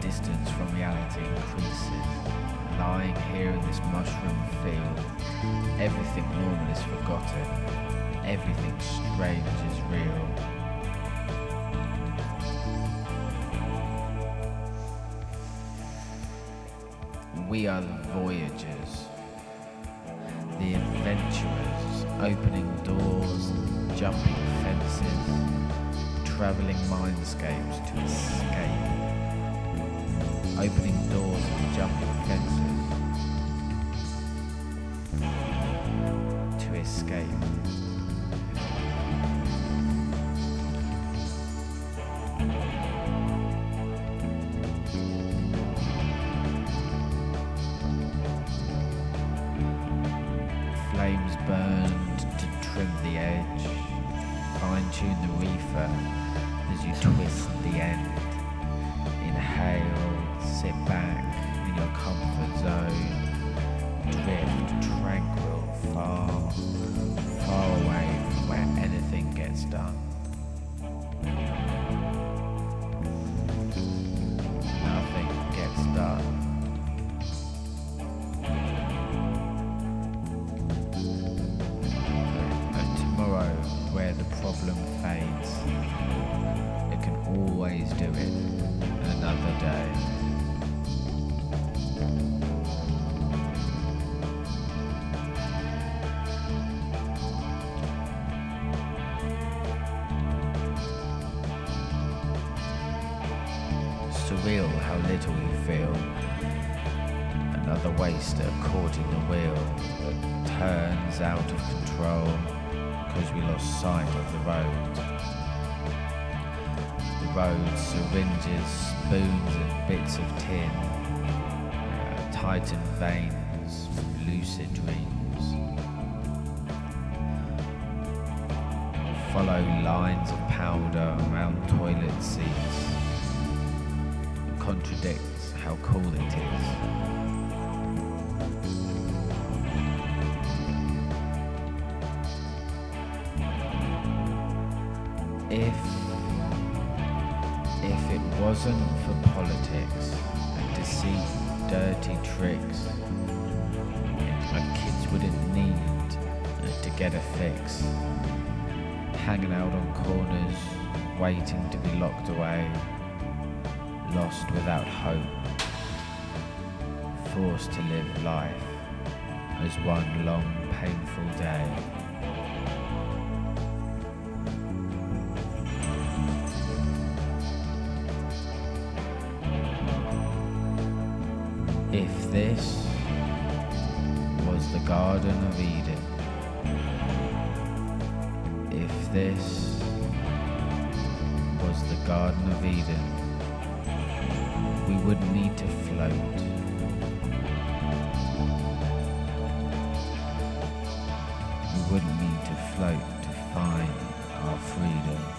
Distance from reality increases. Lying here in this mushroom field, everything normal is forgotten. Everything strange is real. We are the voyagers, the adventurers, opening doors, jumping fences, traveling mindscapes to escape opening doors and jumping fences to escape. Flames burned to trim the edge, fine tune the reefer as you twist the end. Inhale, sit back in your comfort zone, drift tranquil, far, far away from where anything gets done. It can always do it another day. Surreal how little you feel. Another waster caught in the wheel that turns out of control because we lost sight of the road. The road, syringes, spoons, and bits of tin, uh, tighten veins, lucid dreams. Follow lines of powder around toilet seats. Contradicts how cool it is. If it wasn't for politics and deceit, dirty tricks, my kids wouldn't need to get a fix. Hanging out on corners, waiting to be locked away, lost without hope, forced to live life as one long painful day. This was the Garden of Eden, if this was the Garden of Eden, we wouldn't need to float. We wouldn't need to float to find our freedom.